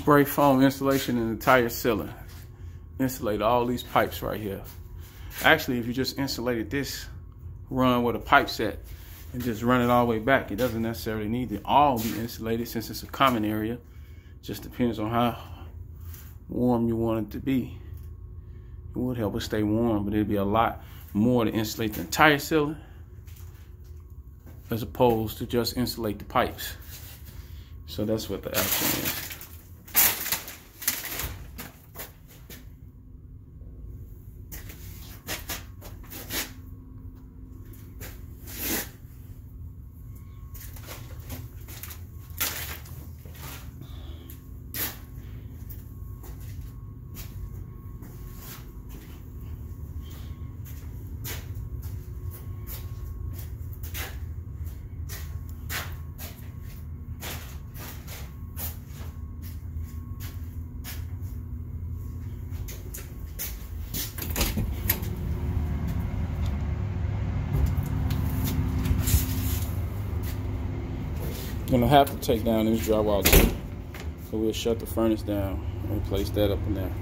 spray foam insulation in the entire ceiling. Insulate all these pipes right here. Actually, if you just insulated this run with a pipe set and just run it all the way back, it doesn't necessarily need to all be insulated since it's a common area. Just depends on how warm you want it to be. It would help it stay warm, but it'd be a lot more to insulate the entire ceiling as opposed to just insulate the pipes. So that's what the action is. Gonna have to take down this drywall too. So we'll shut the furnace down and place that up in there.